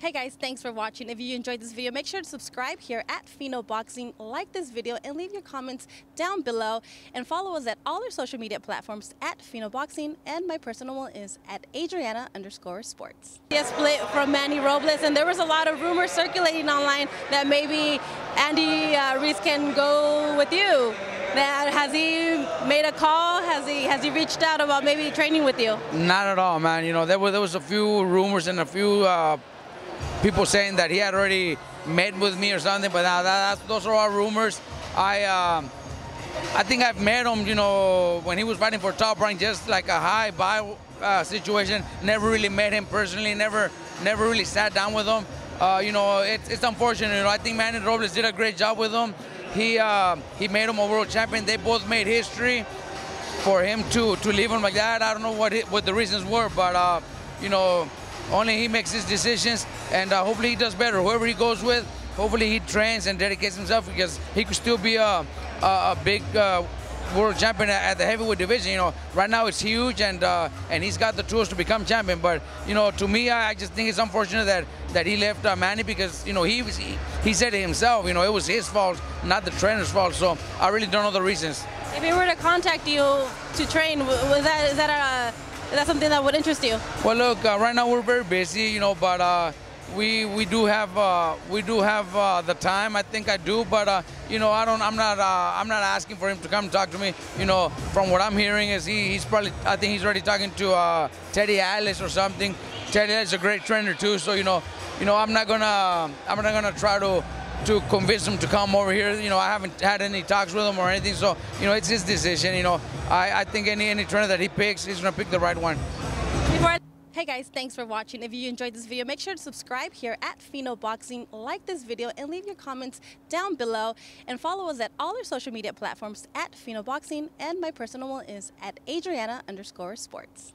Hey guys, thanks for watching. If you enjoyed this video, make sure to subscribe here at Fino Boxing, like this video, and leave your comments down below. And follow us at all our social media platforms at Fino Boxing, and my personal one is at Adriana underscore sports. A split from Manny Robles, and there was a lot of rumors circulating online that maybe Andy uh, Ruiz can go with you. That has he made a call? Has he has he reached out about maybe training with you? Not at all, man. You know, there was there was a few rumors and a few uh, people saying that he had already met with me or something, but that, that, those are all rumors. I um, I think I've met him, you know, when he was fighting for top rank, just like a high buy uh, situation. Never really met him personally. Never never really sat down with him. Uh, you know, it's, it's unfortunate. You know, I think Manny Robles did a great job with him. He uh, he made him a world champion. They both made history. For him to to leave him like that, I don't know what what the reasons were, but uh, you know, only he makes his decisions, and uh, hopefully he does better. Whoever he goes with, hopefully he trains and dedicates himself because he could still be a, a, a big uh, world champion at the heavyweight division. You know, right now it's huge, and uh, and he's got the tools to become champion. But you know, to me, I, just think it's unfortunate that that he left uh, Manny because you know he, was, he he said it himself. You know, it was his fault, not the trainer's fault. So I really don't know the reasons. If he were to contact you to train, was that is that a is that something that would interest you? Well, look, uh, right now we're very busy, you know, but uh, we we do have uh, we do have uh, the time. I think I do, but uh, you know, I don't. I'm not. Uh, I'm not asking for him to come talk to me. You know, from what I'm hearing is he, he's probably. I think he's already talking to Teddy Atlas or something. Teddy is a great trainer too. So you know, you know, I'm not gonna. I'm not gonna try to to convince him to come over here. You know, I haven't had any talks with him or anything, so you know, it's his decision. You know, I, I think any any trainer that he picks, he's gonna pick the right one. Hey guys, thanks for watching. If you enjoyed this video, make sure to subscribe here at Fino Boxing, like this video, and leave your comments down below. And follow us at all our social media platforms at Fino Boxing, and my personal one is at Adriana underscore sports.